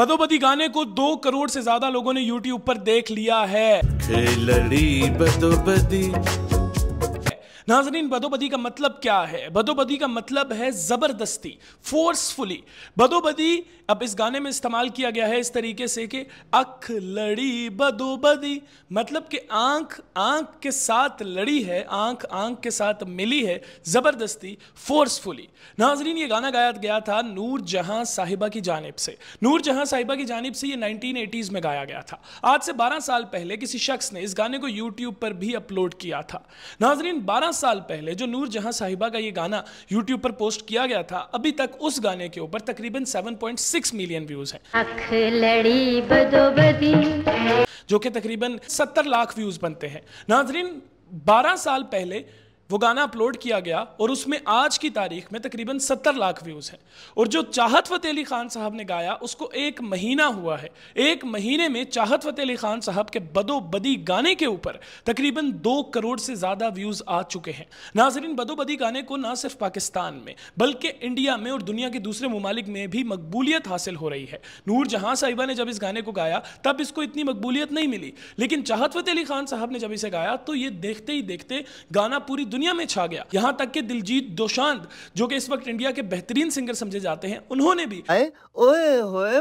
बदोबदी गाने को दो करोड़ से ज़्यादा लोगों ने यूट्यूब पर देख लिया है। लड़ी बदोबदी नाजरीन, बदोबदी का मतलब क्या है? बदोबदी का मतलब है ज़बरदस्ती फोर्सफुली बदोबदी, अब इस गाने में इस्तेमाल किया गया है इस तरीके से कि अख लड़ी बदोबदी मतलब कि आँख आँख के साथ लड़ी है, आँख आँख के साथ मिली है, ज़बरदस्ती फोर्सफुली नाजरीन, ये गाना गाया गया था नूर जहाँ साहिबा की जानब से. नूर जहाँ साहिबा की जानब से ये 1980s में गाया गया था. आज से 12 साल पहले किसी शख्स ने इस गाने को यूट्यूब पर भी अपलोड किया था. नाजरीन 12 साल पहले जो नूर जहाँ साहिबा का ये गाना यूट्यूब पर पोस्ट किया गया था अभी तक उस गाने के ऊपर तकरीबन 7.6 मिलियन व्यूज़ हैं। जो कि तकरीबन 70 लाख व्यूज़ बनते हैं। नाजरीन 12 साल पहले वो गाना अपलोड किया गया और उसमें आज की तारीख में तकरीबन 70 लाख व्यूज़ हैं। और जो चाहत फ़तेह अली ख़ान साहब ने गाया, उसको एक महीना हुआ है। एक महीने में चाहत फ़तेह अली ख़ान साहब के बदोबदी गाने के ऊपर तकरीबन दो करोड़ से ज़्यादा व्यूज़ आ चुके हैं। नाजरीन बदो बदी गाने को ना सिर्फ़ पाकिस्तान में, बल्कि इंडिया में और दुनिया के दूसरे ममालिक में भी मकबूलियत हासिल हो रही है। नूर जहाँ साहिबा ने जब इस गाने को गाया, तब इसको इतनी मकबूलियत नहीं मिली। लेकिन चाहत फ़तेह अली ख़ान साहब ने जब इसे गाया तो ये देखते ही देखते गाना पूरी दुनिया दुनिया में छा गया। यहाँ तक कि दिलजीत दोशांत, जो कि इस वक्त इंडिया के बेहतरीन सिंगर समझे जाते हैं, उन्होंने भी ओए होए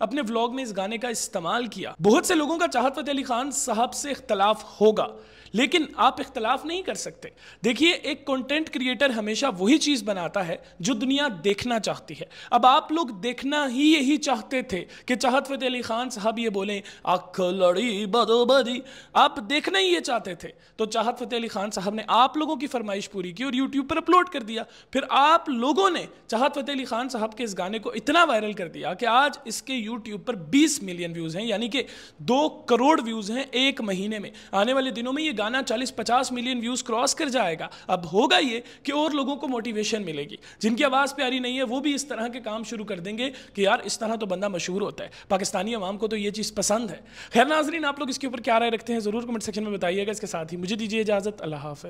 अपने व्लॉग में इस गाने का इस्तेमाल किया। बहुत से लोगों का चाहत फतेह अली खान साहब से इख्तलाफ होगा, लेकिन आप इख्तलाफ नहीं कर सकते। देखिए, एक कंटेंट क्रिएटर हमेशा वही चीज़ बनाता है जो दुनिया देखना चाहती है। अब आप लोग देखना ही यही चाहते थे कि चाहत फतेह अली खान साहब ये बोले अख लड़ी बदोबदी। आप देखना ही ये चाहते थे। तो चाहत फतेह अली खान साहब ने आप लोगों की फरमाइश पूरी की और यूट्यूब पर अपलोड कर दिया। फिर आप लोगों ने चाहत फतेह अली खान साहब के इस गाने को इतना वायरल कर दिया कि आज इसके यूट्यूब पर 20 मिलियन व्यूज़ हैं, यानी कि दो करोड़ व्यूज़ हैं एक महीने में। आने वाले दिनों में ये गाना 40-50 मिलियन व्यूज़ क्रॉस कर जाएगा। अब होगा ये कि और लोगों को मोटिवेशन मिलेगी। जिनकी आवाज़ प्यारी नहीं है, वो भी इस तरह के काम शुरू कर देंगे कि यार, इस तरह तो बंदा मशहूर होता है। पाकिस्तानी अवाम को तो ये चीज़ पसंद है। खैर नाजरीन, आप लोग इसके ऊपर क्या राय रखते हैं? ज़रूर कमेंट सेक्शन में बताइएगा। इसके साथ ही मुझे दीजिए इजाज़त। अल्लाह हाफ़